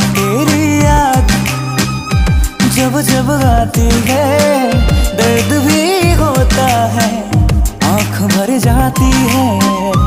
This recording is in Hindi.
तेरी याद जब जब आती है दर्द भी होता है आँख भर जाती है।